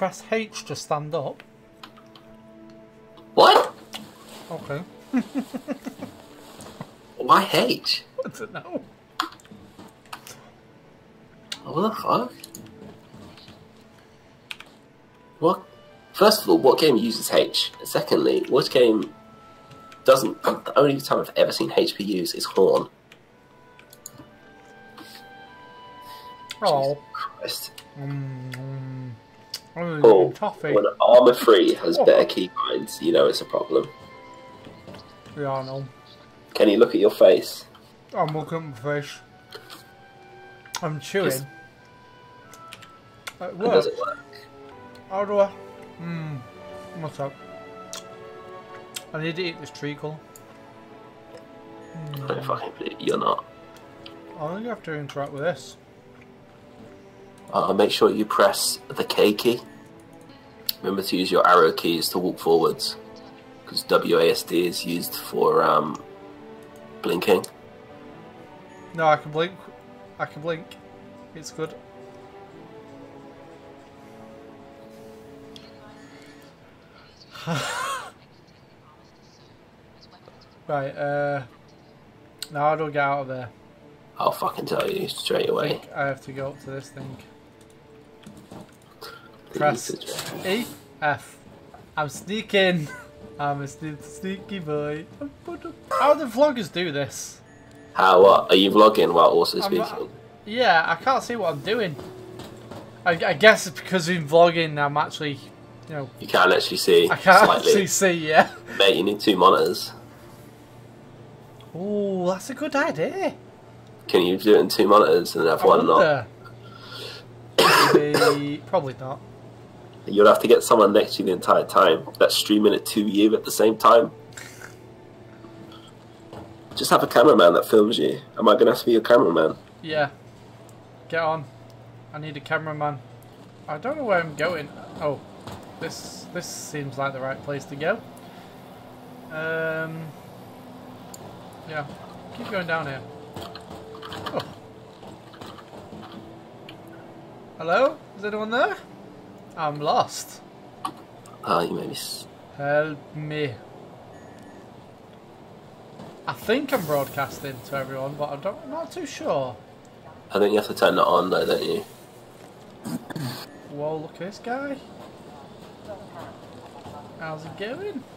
press H to stand up. What? Okay. Why H? I don't know. What the fuck? What? First of all, what game uses H? Secondly, what game doesn't? The only time I've ever seen HP used is Horn. Oh. Christ. Mm, mm. Oh, toffee. when Arma 3 has better keybinds, you know it's a problem. Yeah, I know. Can you look at your face? I'm looking at my fish. I'm chewing. It How works. does it work? How do I? Hmm. What's up? I need to eat this treacle. I don't fucking believe you're not. I think I have to interact with this. Uh, make sure you press the K key. Remember to use your arrow keys to walk forwards, because WASD is used for um, blinking. No, I can blink. I can blink. It's good. right, uh... Now I get out of there? I'll fucking tell you straight away. I have to go up to this thing. Press. E, F. I'm sneaking. I'm a sneaky boy. How do vloggers do this? How uh, are you vlogging while also I'm speaking? not- Yeah, I can't see what I'm doing. I, I guess it's because in vlogging I'm actually, you know, You can't actually see I can't slightly. actually see. Yeah. Mate, you need two monitors. Oh, that's a good idea. Can you do it in two monitors and have I one not? wonder. Maybe- Probably not. You'll have to get someone next to you the entire time that's streaming it to you at the same time. Just have a cameraman that films you. Am I gonna have to be your cameraman? Yeah. Get on. I need a cameraman. I don't know where I'm going. Oh, this this seems like the right place to go. Um. Yeah. Keep going down here. Oh. Hello? Is anyone there? I'm lost. Ah, you maybe. s- Help me. I think I'm broadcasting to everyone, but I don't, I'm not too sure. I think you have to turn that on though, don't you? Whoa, look at this guy. How's it going?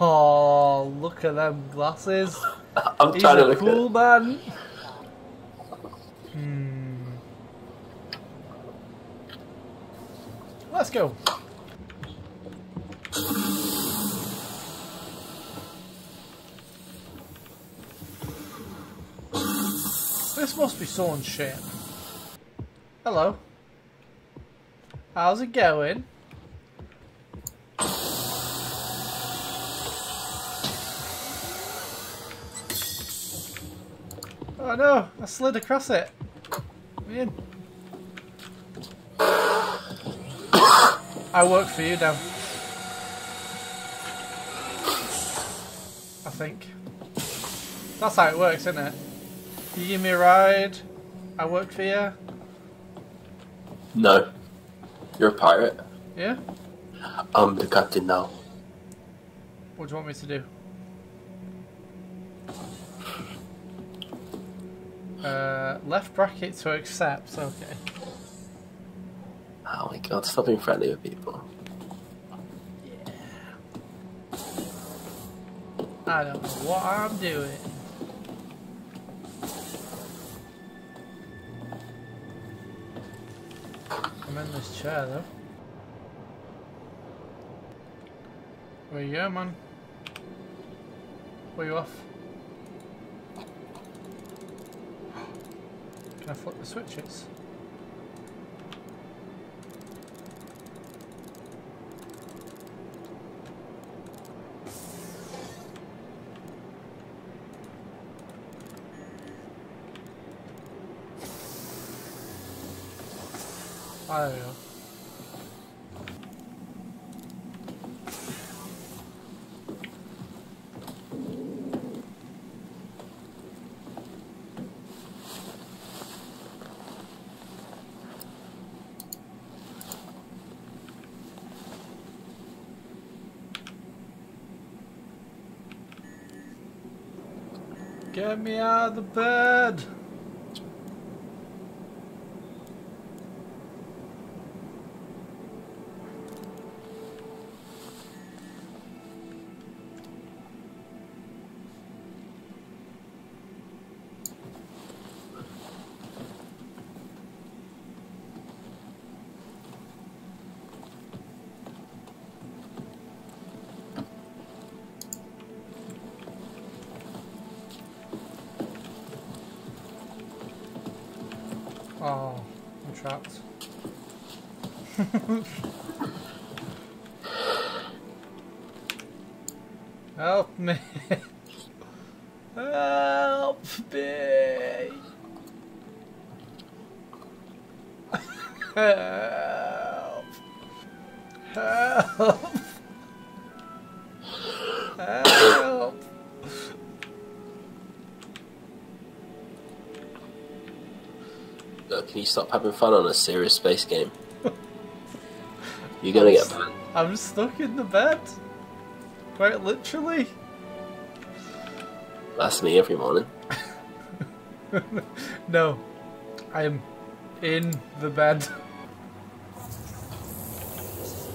Oh, look at them glasses. I'm He's trying to a look cool at. man. Let's go. This must be someone's shit. Hello. How's it going? Oh no, I slid across it. Come in. I work for you now. I think. That's how it works, isn't it? You give me a ride, I work for you. No, you're a pirate. Yeah? I'm the captain now. What do you want me to do? Uh, left bracket to accept, okay. Oh my god, stop being friendly with people. Yeah. I don't know what I'm doing. I'm in this chair though. Where you man? Where you off? Can I flip the switches? Ah, there we go. Get me out of the bed. Oh, I'm trapped. Help me! Help me! Uh, can you stop having fun on a serious space game? You're gonna get banned. I'm stuck in the bed. Quite literally. That's me every morning. no, I am in the bed.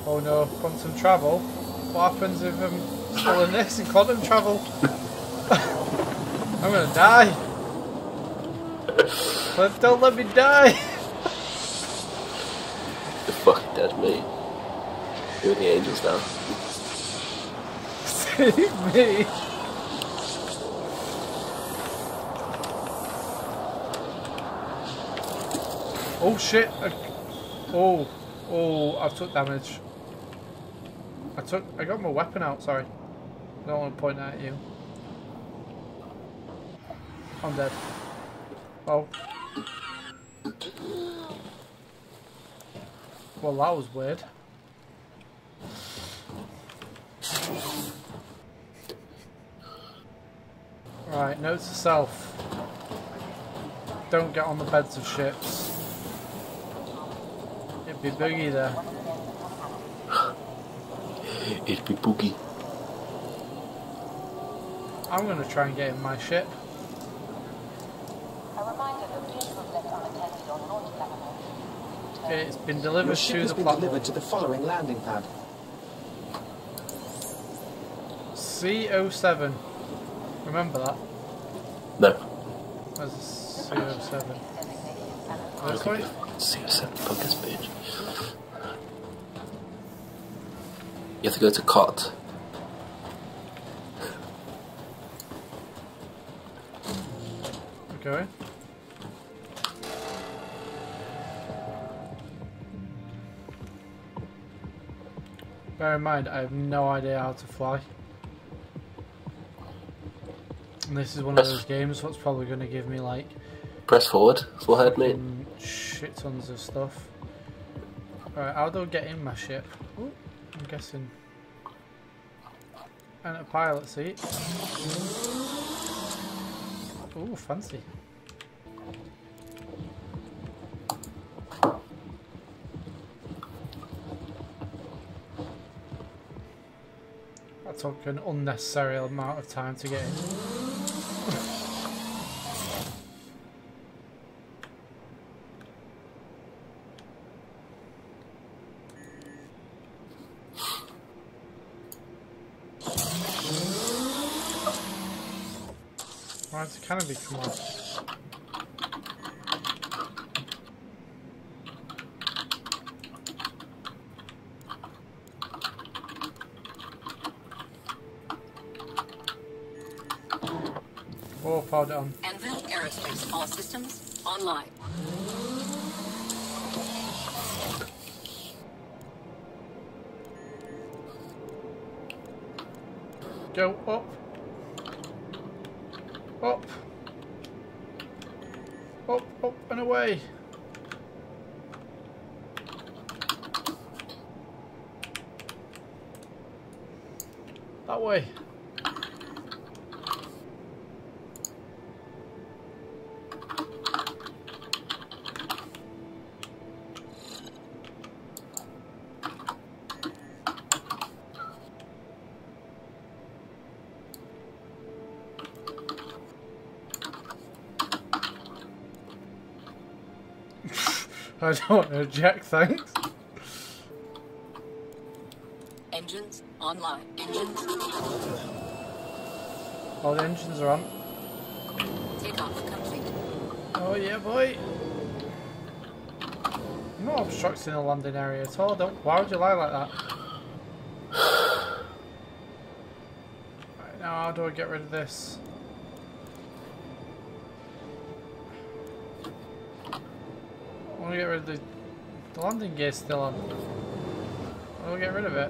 Oh no, quantum travel? What happens if I'm still in this in quantum travel? I'm gonna die. But don't let me die. You're fucking dead, mate. You're the angels now. Save me. Oh shit. I- Oh, oh, I've took damage. I took, I got my weapon out, sorry. I don't want to point that at you. I'm dead. Oh. Well, that was weird. Right, note to self. Don't get on the beds of ships. It'd be boogie there. It'd be boogie. I'm gonna try and get in my ship. A reminder that vehicles left unattended on launch platform. It's been Your delivered ship to has the been platform. delivered to the following landing pad. C07. Remember that? No. As C07. This way? See you said focus page. You have to go to cot. Okay. Bear in mind, I have no idea how to fly. And this is one of those games what's probably going to give me like Press forward. Full head, mate. shit tons of stuff. Alright, how do I get in my ship? Ooh, I'm guessing. And a pilot seat. Ooh, fancy. That took an unnecessary amount of time to get in. Why does canopy come off? Oh, power down. Anvil Aerospace, all systems online. Go up. Up. Up, up and away. That way. I don't want to eject, thanks. Engines online. Engines. All the engines are on. Takeoff complete. Oh yeah, boy. I'm not obstructing the landing area at all. Don't. Why would you lie like that? Right, now, how do I get rid of this? To get rid of the. The landing gear's still on. To get rid of it.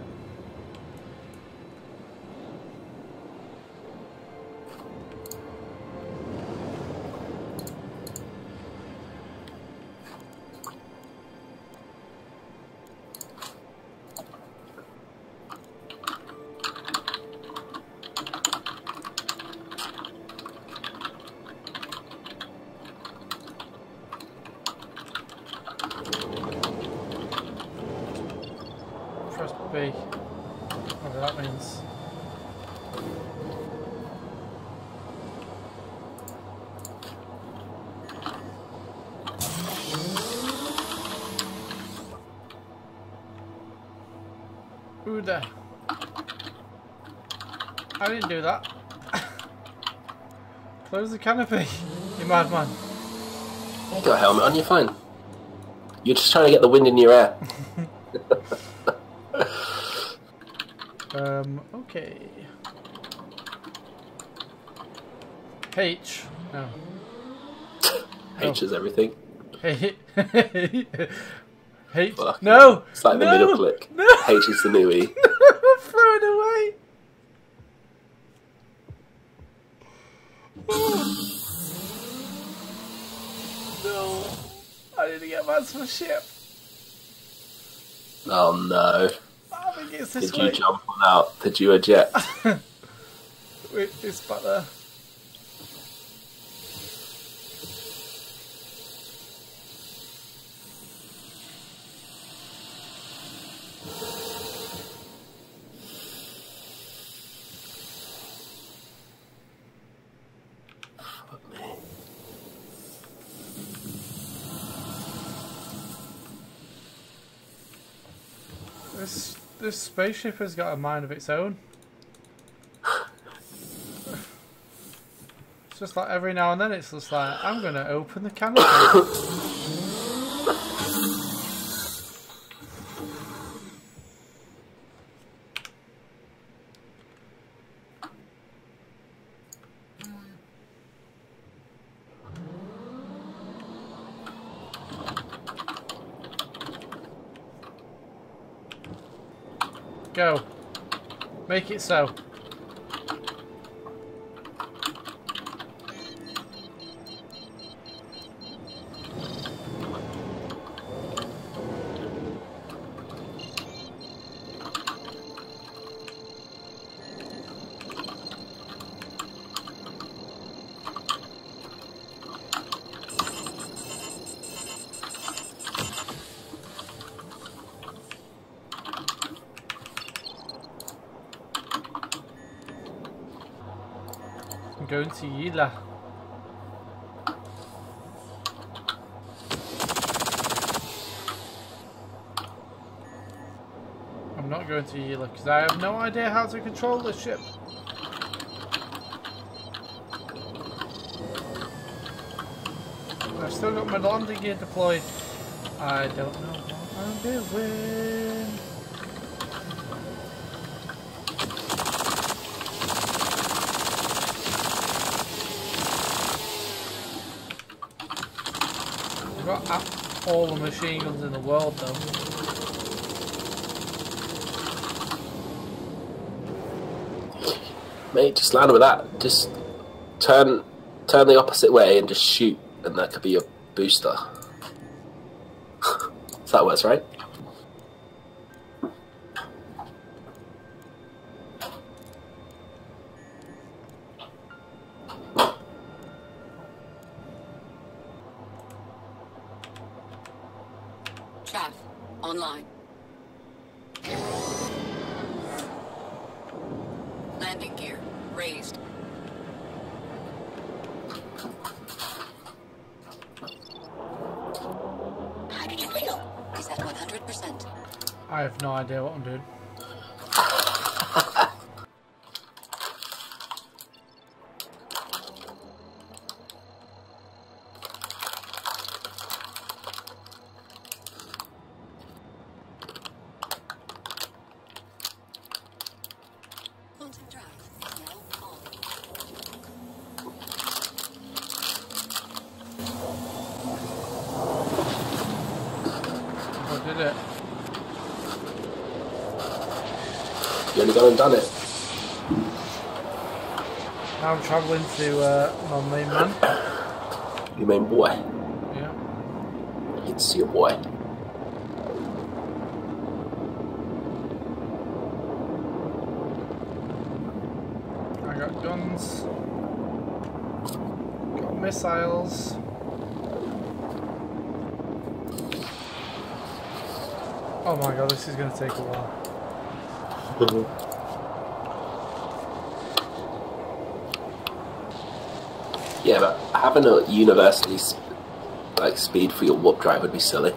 Who? I didn't do that. Close the canopy, you madman. You got a helmet on, you're fine. You're just trying to get the wind in your hair. Um, okay. H. No. H is everything. H. Fuck. No! It's like the no! middle click. No! H is the new E. Throw it away! no. I need to get my ship. Oh no. I think it's this Did way. you jump on out? Did you eject? It's back there. This spaceship has got a mind of its own. It's just like every now and then it's just like I'm gonna open the canopy. Go. Make it so. Going to Yela. I'm not going to Yela because I have no idea how to control the ship. I've still got my landing gear deployed. I don't know what I'm doing. I've got a- all the machine guns in the world though. Mate, just land with that. Just turn turn the opposite way and just shoot, and that could be your booster. so that works, right? Chaff online. Landing gear raised. Hydrogen 100%. I have no idea what I'm doing. Only gone and done it. Now I'm travelling to uh, my main man. You mean boy? Yeah. It's your boy. I got guns. Got missiles. Oh my god, this is going to take a while. Yeah, but having a university sp- like speed for your warp drive would be silly.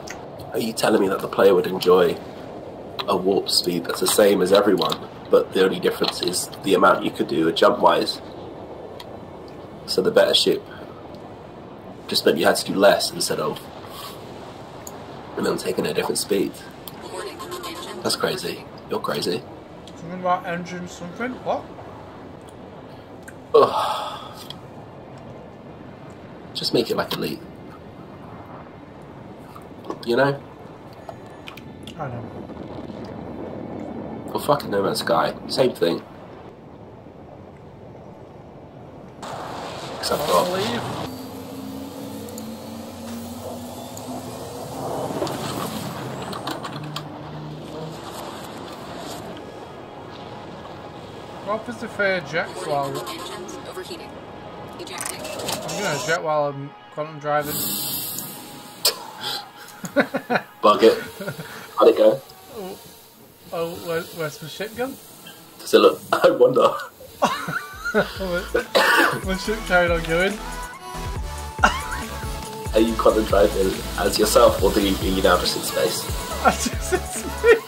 Are you telling me that the player would enjoy a warp speed that's the same as everyone, but the only difference is the amount you could do a jump wise? So the better ship just meant you had to do less instead of and then taking a different speed. That's crazy. You're crazy. Something about engine something? What? Ugh. Just make it like elite. You know? I know. Or fucking No Man's Sky. Same thing. Except for believe. What happens if uh, jets while Engines overheating. Ejecting. I'm gonna jet while I'm quantum driving? bug it. How'd it go? Oh, where, where's my ship gone? Does it look? I wonder. Oh, my, my ship carried on going. Are you quantum driving as yourself, or do you, are you now just in space? I just in space.